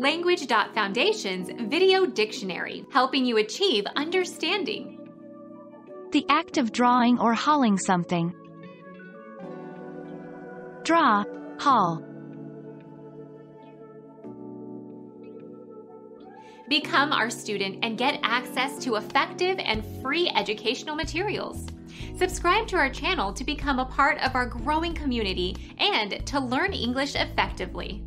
Language.Foundation's Video Dictionary, helping you achieve understanding. The act of drawing or hauling something. Draw, haul. Become our student and get access to effective and free educational materials. Subscribe to our channel to become a part of our growing community and to learn English effectively.